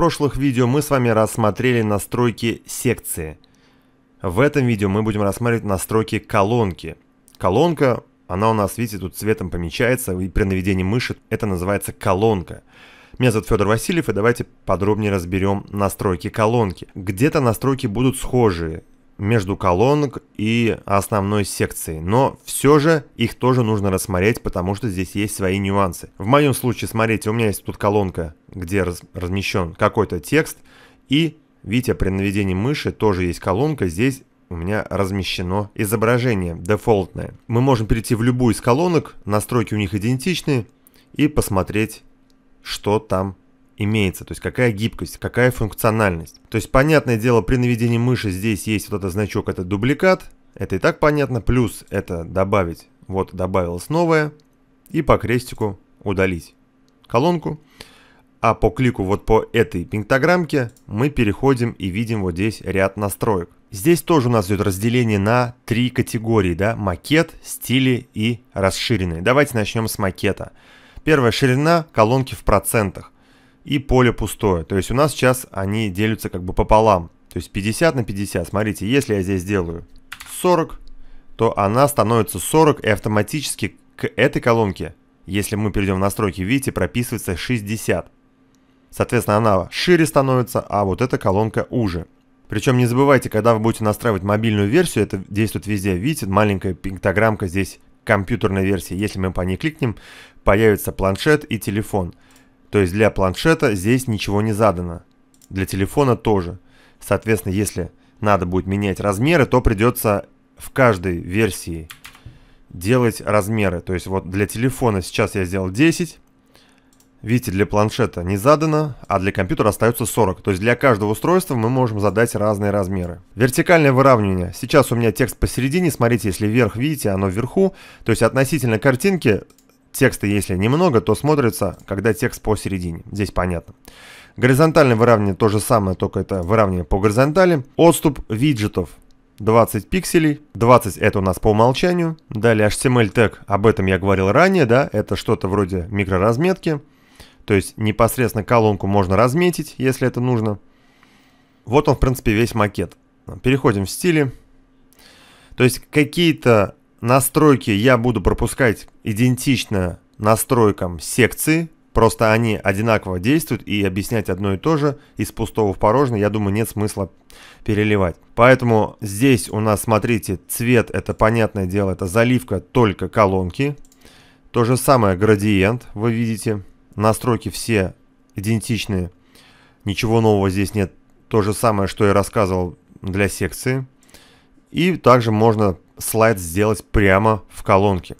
прошлых видео мы с вами рассмотрели настройки секции. В этом видео мы будем рассматривать настройки колонки. Колонка, она у нас, видите, тут цветом помечается, и при наведении мыши это называется колонка. Меня зовут Федор Васильев, и давайте подробнее разберем настройки колонки. Где-то настройки будут схожие, между колонок и основной секцией. Но все же их тоже нужно рассмотреть, потому что здесь есть свои нюансы. В моем случае, смотрите, у меня есть тут колонка, где раз, размещен какой-то текст. И, видите, при наведении мыши тоже есть колонка. Здесь у меня размещено изображение дефолтное. Мы можем перейти в любую из колонок, настройки у них идентичны, и посмотреть, что там имеется, то есть какая гибкость, какая функциональность. То есть, понятное дело, при наведении мыши здесь есть вот этот значок, это дубликат, это и так понятно, плюс это добавить, вот добавилось новое, и по крестику удалить колонку. А по клику вот по этой пиктограммке мы переходим и видим вот здесь ряд настроек. Здесь тоже у нас идет разделение на три категории, да, макет, стили и расширенные. Давайте начнем с макета. Первая ширина колонки в процентах и поле пустое. То есть у нас сейчас они делятся как бы пополам. То есть 50 на 50. Смотрите, если я здесь делаю 40, то она становится 40 и автоматически к этой колонке, если мы перейдем в настройки, видите, прописывается 60. Соответственно, она шире становится, а вот эта колонка уже. Причем не забывайте, когда вы будете настраивать мобильную версию, это действует везде. Видите, маленькая пиктограммка здесь компьютерной версии. Если мы по ней кликнем, появится планшет и телефон. То есть для планшета здесь ничего не задано. Для телефона тоже. Соответственно, если надо будет менять размеры, то придется в каждой версии делать размеры. То есть вот для телефона сейчас я сделал 10. Видите, для планшета не задано, а для компьютера остается 40. То есть для каждого устройства мы можем задать разные размеры. Вертикальное выравнивание. Сейчас у меня текст посередине. Смотрите, если вверх видите, оно вверху. То есть относительно картинки Текста, если немного, то смотрится, когда текст посередине. Здесь понятно. Горизонтальное выравнивание то же самое, только это выравнивание по горизонтали. Отступ виджетов 20 пикселей. 20 это у нас по умолчанию. Далее HTML тег, об этом я говорил ранее, да, это что-то вроде микроразметки. То есть непосредственно колонку можно разметить, если это нужно. Вот он, в принципе, весь макет. Переходим в стили. То есть какие-то настройки я буду пропускать идентично настройкам секции, просто они одинаково действуют и объяснять одно и то же из пустого в порожное, я думаю, нет смысла переливать. Поэтому здесь у нас, смотрите, цвет, это понятное дело, это заливка только колонки. То же самое градиент, вы видите, настройки все идентичные, ничего нового здесь нет. То же самое, что я рассказывал для секции. И также можно слайд сделать прямо в колонке.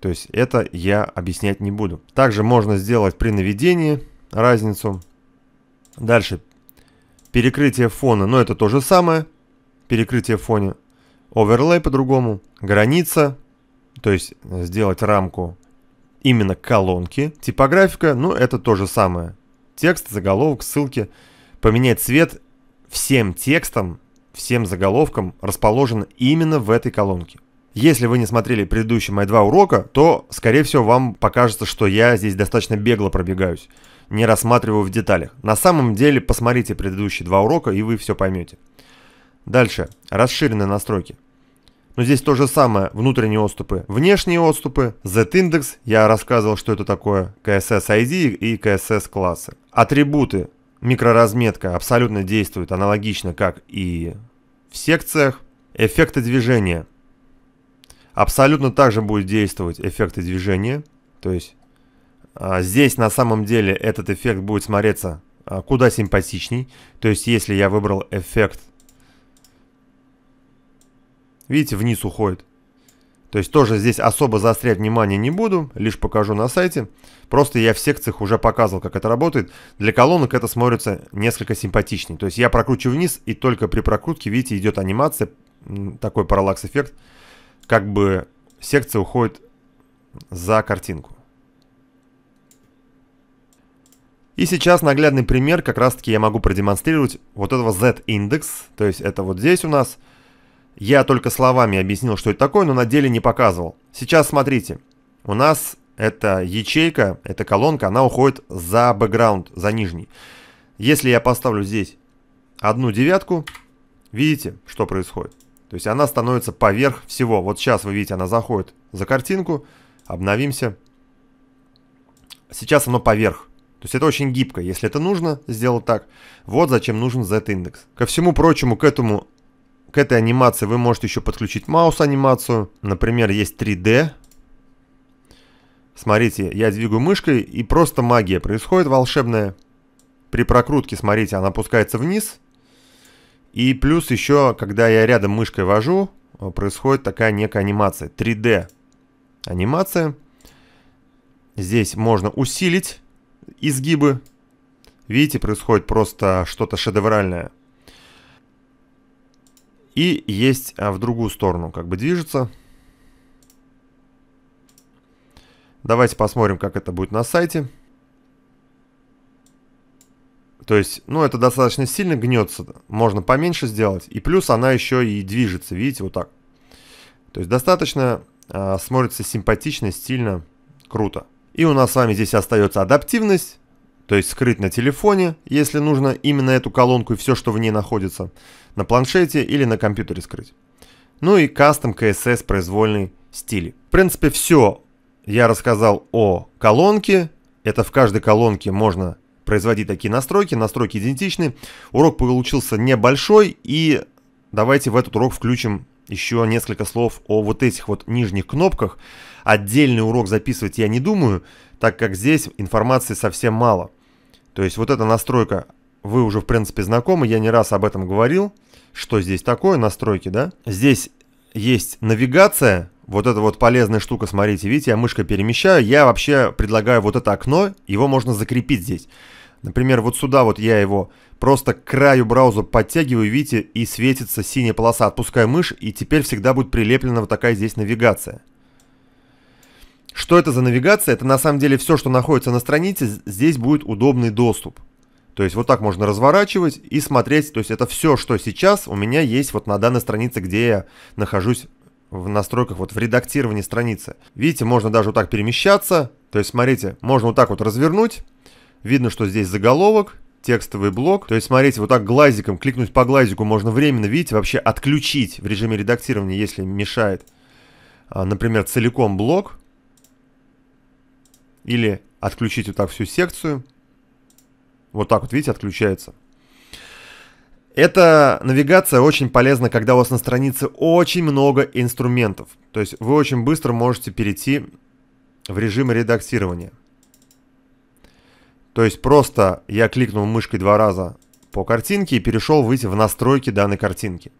То есть это я объяснять не буду. Также можно сделать при наведении разницу. Дальше перекрытие фона, но это то же самое. Перекрытие фоне. Оверлей по-другому. Граница, то есть сделать рамку именно колонки. Типографика, ну это то же самое. Текст, заголовок, ссылки. Поменять цвет всем текстом всем заголовкам расположен именно в этой колонке. Если вы не смотрели предыдущие мои два урока, то, скорее всего, вам покажется, что я здесь достаточно бегло пробегаюсь, не рассматриваю в деталях. На самом деле, посмотрите предыдущие два урока, и вы все поймете. Дальше, расширенные настройки. Но здесь то же самое, внутренние отступы, внешние отступы, Z-индекс, я рассказывал, что это такое, CSS ID и CSS классы. Атрибуты, микроразметка абсолютно действует аналогично, как и в секциях. Эффекты движения. Абсолютно также будет действовать эффекты движения. То есть а, здесь на самом деле этот эффект будет смотреться а, куда симпатичней. То есть если я выбрал эффект, видите, вниз уходит. То есть тоже здесь особо заострять внимание не буду, лишь покажу на сайте. Просто я в секциях уже показывал, как это работает. Для колонок это смотрится несколько симпатичнее. То есть я прокручиваю вниз, и только при прокрутке, видите, идет анимация, такой параллакс-эффект. Как бы секция уходит за картинку. И сейчас наглядный пример, как раз таки я могу продемонстрировать вот этого Z-индекс. То есть это вот здесь у нас – я только словами объяснил, что это такое, но на деле не показывал. Сейчас смотрите. У нас эта ячейка, эта колонка, она уходит за бэкграунд, за нижний. Если я поставлю здесь одну девятку, видите, что происходит? То есть она становится поверх всего. Вот сейчас вы видите, она заходит за картинку, обновимся. Сейчас оно поверх. То есть это очень гибко. Если это нужно сделать так, вот зачем нужен Z-индекс. Ко всему прочему, к этому к этой анимации вы можете еще подключить маус-анимацию. Например, есть 3D. Смотрите, я двигаю мышкой, и просто магия происходит волшебная. При прокрутке, смотрите, она опускается вниз. И плюс еще, когда я рядом мышкой вожу, происходит такая некая анимация. 3D анимация. Здесь можно усилить изгибы. Видите, происходит просто что-то шедевральное. И есть а, в другую сторону как бы движется. Давайте посмотрим, как это будет на сайте. То есть, ну, это достаточно сильно гнется. Можно поменьше сделать. И плюс она еще и движется, видите, вот так. То есть, достаточно э, смотрится симпатично, стильно, круто. И у нас с вами здесь остается адаптивность. То есть скрыть на телефоне, если нужно именно эту колонку и все, что в ней находится, на планшете или на компьютере скрыть. Ну и кастом CSS произвольный стиль. В принципе, все я рассказал о колонке. Это в каждой колонке можно производить такие настройки. Настройки идентичны. Урок получился небольшой. И давайте в этот урок включим еще несколько слов о вот этих вот нижних кнопках. Отдельный урок записывать я не думаю, так как здесь информации совсем мало. То есть вот эта настройка, вы уже в принципе знакомы, я не раз об этом говорил, что здесь такое, настройки, да. Здесь есть навигация, вот эта вот полезная штука, смотрите, видите, я мышкой перемещаю, я вообще предлагаю вот это окно, его можно закрепить здесь. Например, вот сюда вот я его просто к краю браузера подтягиваю, видите, и светится синяя полоса. Отпускаю мышь, и теперь всегда будет прилеплена вот такая здесь навигация. Что это за навигация? Это на самом деле все, что находится на странице, здесь будет удобный доступ. То есть вот так можно разворачивать и смотреть. То есть это все, что сейчас у меня есть вот на данной странице, где я нахожусь в настройках, вот в редактировании страницы. Видите, можно даже вот так перемещаться. То есть смотрите, можно вот так вот развернуть. Видно, что здесь заголовок, текстовый блок. То есть смотрите, вот так глазиком, кликнуть по глазику можно временно, видите, вообще отключить в режиме редактирования, если мешает, а, например, целиком блок. Или отключить вот так всю секцию. Вот так вот, видите, отключается. Эта навигация очень полезна, когда у вас на странице очень много инструментов. То есть вы очень быстро можете перейти в режим редактирования. То есть просто я кликнул мышкой два раза по картинке и перешел выйти в настройки данной картинки.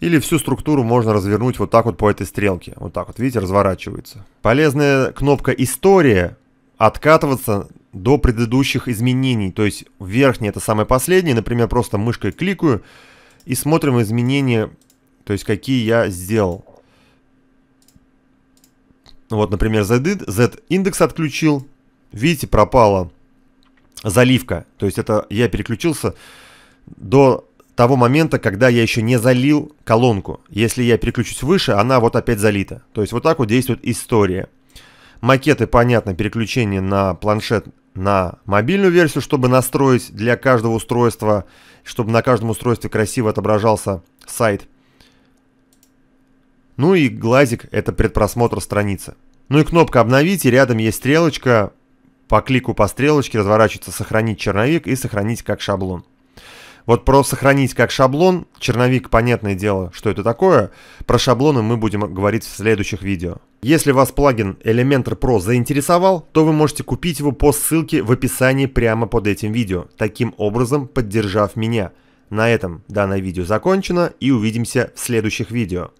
Или всю структуру можно развернуть вот так вот по этой стрелке. Вот так вот, видите, разворачивается. Полезная кнопка «История» откатываться до предыдущих изменений. То есть верхний это самое последнее. Например, просто мышкой кликаю и смотрим изменения, то есть какие я сделал. Вот, например, Z-индекс отключил. Видите, пропала заливка. То есть это я переключился до того момента, когда я еще не залил колонку. Если я переключусь выше, она вот опять залита. То есть вот так вот действует история. Макеты, понятно, переключение на планшет на мобильную версию, чтобы настроить для каждого устройства, чтобы на каждом устройстве красиво отображался сайт. Ну и глазик – это предпросмотр страницы. Ну и кнопка «Обновить», и рядом есть стрелочка. По клику по стрелочке разворачивается «Сохранить черновик» и «Сохранить как шаблон». Вот про сохранить как шаблон, черновик, понятное дело, что это такое. Про шаблоны мы будем говорить в следующих видео. Если вас плагин Elementor Pro заинтересовал, то вы можете купить его по ссылке в описании прямо под этим видео, таким образом поддержав меня. На этом данное видео закончено и увидимся в следующих видео.